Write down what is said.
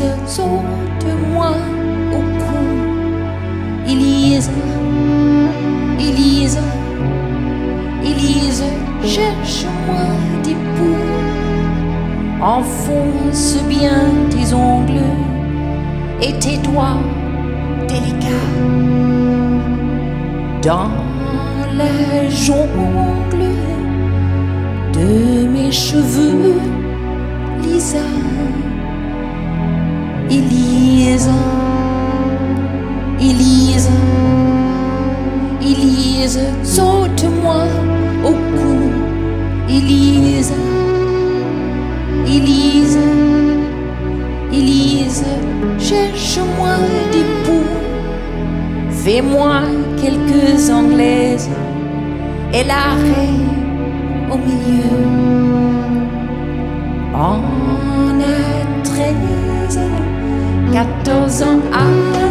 les autres moi au cou. Élise, Élise, Élise, cherche-moi des poux. Enfonce bien tes ongles et tes doigts délicats dans la jonque Elisa, Elisa, Elise, saute-moi au cou, Elisa, Elise, Elise, cherche-moi des poux, fais-moi quelques anglaises et l'arrêt au milieu. windows on.